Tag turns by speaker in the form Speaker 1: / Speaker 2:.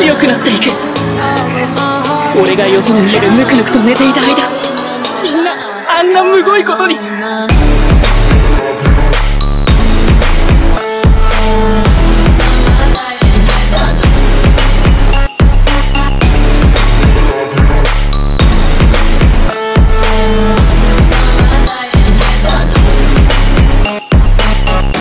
Speaker 1: 強くなっていく。俺がよその家でぬくぬくと寝ていた間みんなあんなむごいことに。